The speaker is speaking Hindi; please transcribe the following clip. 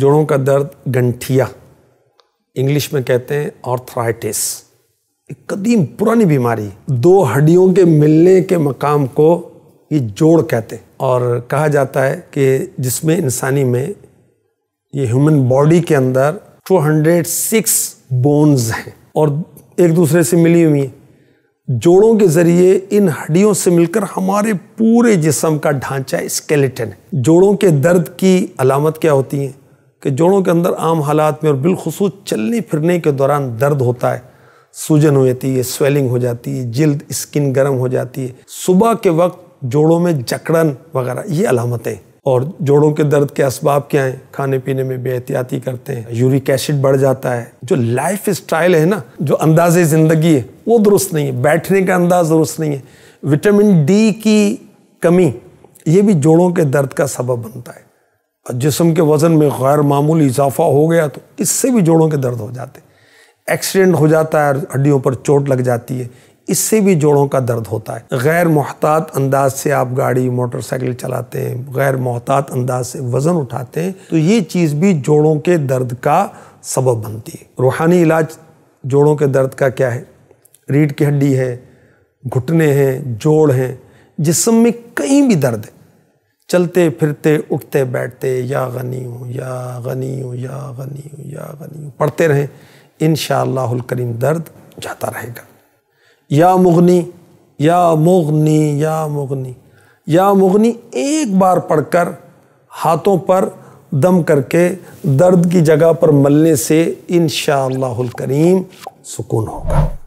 जोड़ों का दर्द गंठिया। इंग्लिश में कहते हैं ऑर्थराइटिस एक कदीम पुरानी बीमारी। दो हड्डियों के मिलने के मकाम को ये जोड़ कहते हैं। और कहा जाता है कि जिसमें इंसानी में ये ह्यूमन बॉडी के अंदर 206 बोन्स हैं और एक दूसरे से मिली हुई हैं। जोड़ों के ज़रिए इन हड्डियों से मिलकर हमारे पूरे जिसम का ढांचा स्केलेटन है। जोड़ों के दर्द की अलामत क्या होती है? कि जोड़ों के अंदर आम हालात में और बिलखसूस चलने फिरने के दौरान दर्द होता है। सूजन हो जाती है स्वेलिंग हो जाती है, जिल्द स्किन गर्म हो जाती है। सुबह के वक्त जोड़ों में जकड़न वगैरह, ये अलामतें और जोड़ों के दर्द के असबाब क्या हैं? खाने पीने में बेहतियाती करते हैं। यूरिक एसिड बढ़ जाता है। जो लाइफ स्टाइल है ना, जो अंदाज ज़िंदगी है, वो दुरुस्त नहीं है। बैठने का अंदाज दुरुस्त नहीं है। विटामिन डी की कमी, ये भी जोड़ों के दर्द का सबब बनता है। जिसम के वज़न में गैर मामूली इजाफा हो गया तो इससे भी जोड़ों के दर्द हो जाते एक्सीडेंट हो जाता है, हड्डियों पर चोट लग जाती है, इससे भी जोड़ों का दर्द होता है। गैर मोहतात अंदाज से आप गाड़ी, मोटरसाइकिल चलाते हैं, गैर मोहतात अंदाज से वज़न उठाते हैं तो ये चीज़ भी जोड़ों के दर्द का सबब बनती है। रूहानी इलाज जोड़ों के दर्द का क्या है? रीढ़ की हड्डी है, घुटने हैं, जोड़ हैं, जिसम में कहीं भी दर्द है। चलते फिरते उठते बैठते, या गनी हो, या गनी हो, या गनी हो, या गनी हो। पढ़ते रहें इन करीम दर्द जाता रहेगा। या मुगनी या मुगनी या मुगनी या मुगनी, एक बार पढ़कर हाथों पर दम करके दर्द की जगह पर मलने से इन करीम सुकून होगा।